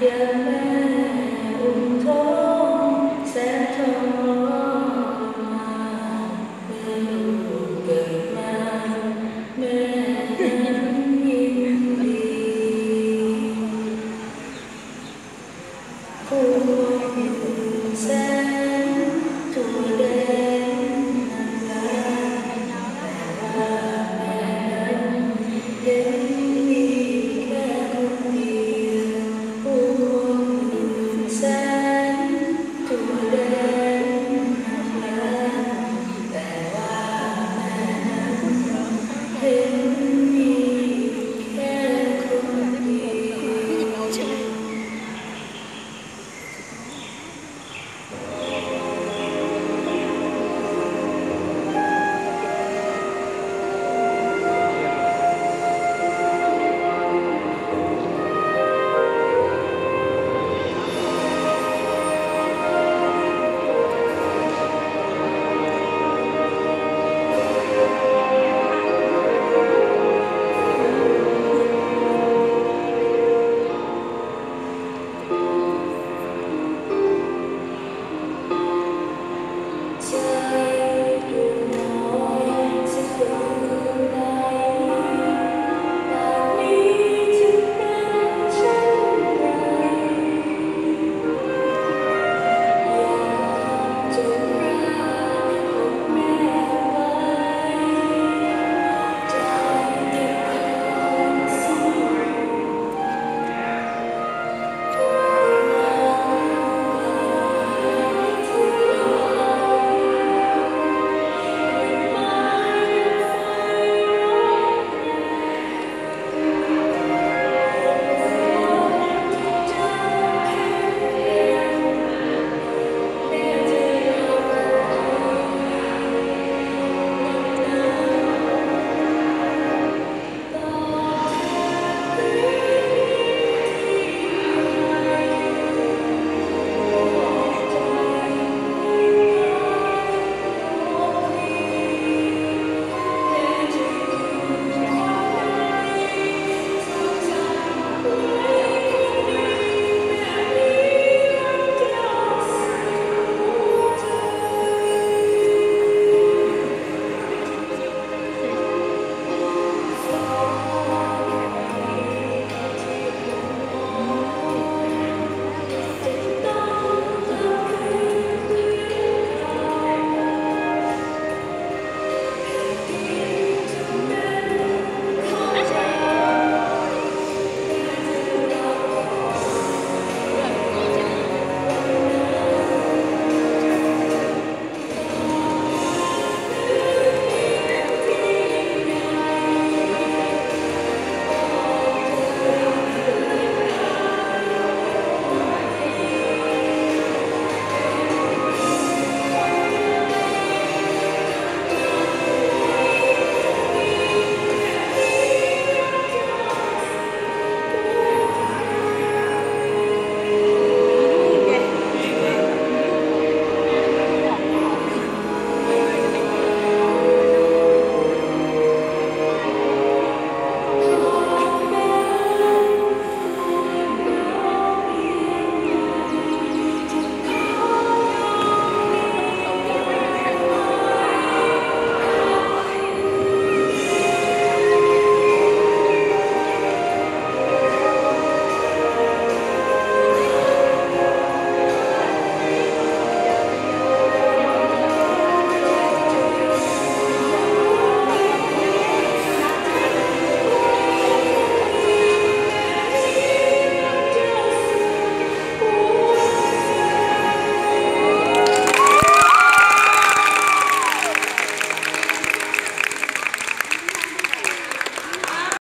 Yeah.